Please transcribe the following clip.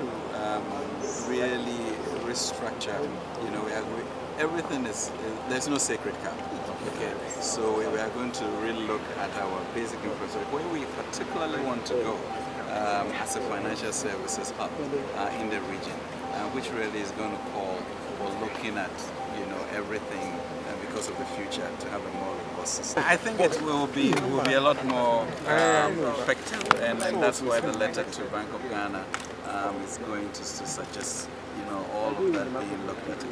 to um, really restructure. You know, we are, we, everything is, there's no sacred cow. Okay, so we are going to really look at our basic infrastructure, where we particularly want to go um, as a financial services hub uh, in the region, uh, which really is going to call for looking at, you know, everything uh, because of the future to have a more robust system. I think it will be will be a lot more um, and, and that's why the letter to Bank of Ghana um, is going to, to suggest, you know, all of that being looked at.